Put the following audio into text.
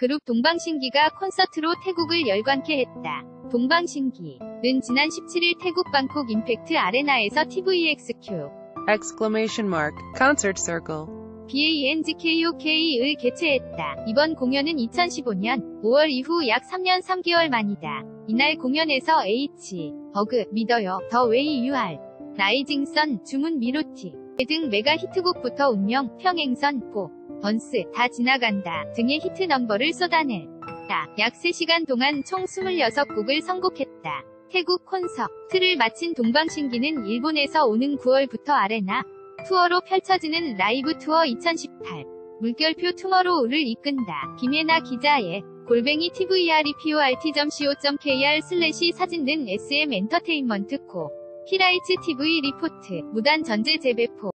그룹 동방신기가 콘서트로 태국을 열광케 했다. 동방신기는 지난 17일 태국 방콕 임팩트 아레나에서 TVXQ Exclamation mark. Concert circle. BANGKOK을 개최했다. 이번 공연은 2015년 5월 이후 약 3년 3개월 만이다. 이날 공연에서 Hug, 믿어요, 더 웨이 UR, 라이징 선, 주문 MIROTIC 등 메가 히트곡부터 운명, 평행선, 보, Bounce, 다 지나간다 등의 히트 넘버를 쏟아냈다. 약 3시간 동안 총 26곡을 선곡했다. 태국 콘서트를 마친 동방신기는 일본에서 오는 9월부터 아레나 투어로 펼쳐지는 LIVE TOUR 2018 물결표 TOMORROW를 이끈다. 김혜나 기자의 골뱅이 tvreport.co.kr 슬래시 사진 등 SM 엔터테인먼트 copyrights TV 리포트 무단 전제 재배포